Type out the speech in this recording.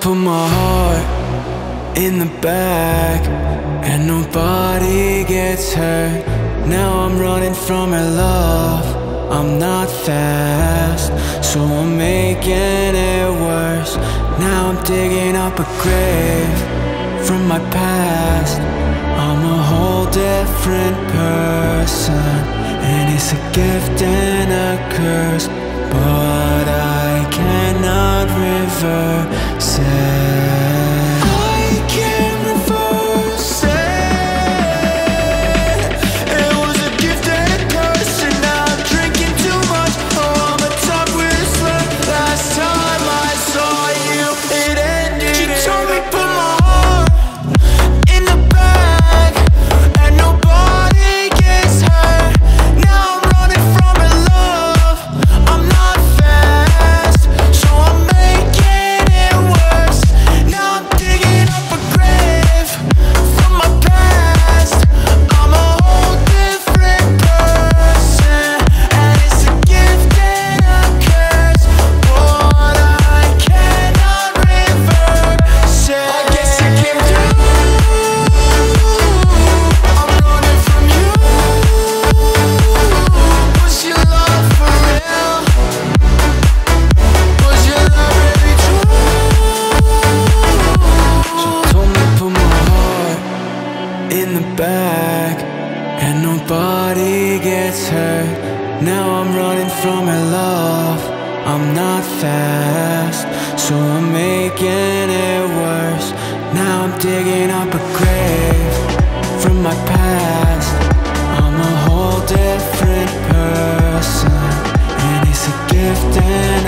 Put my heart in the bag And nobody gets hurt. Now I'm running from a love. I'm not fast So I'm making it worse. Now I'm digging up a grave From my past. I'm a whole different person And it's a gift and a curse. But I cannot reverse said And nobody gets hurt. Now I'm running from my love. I'm not fast So I'm making it worse. Now I'm digging up a grave From my past. I'm a whole different person. And it's a gift and